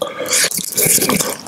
Okay.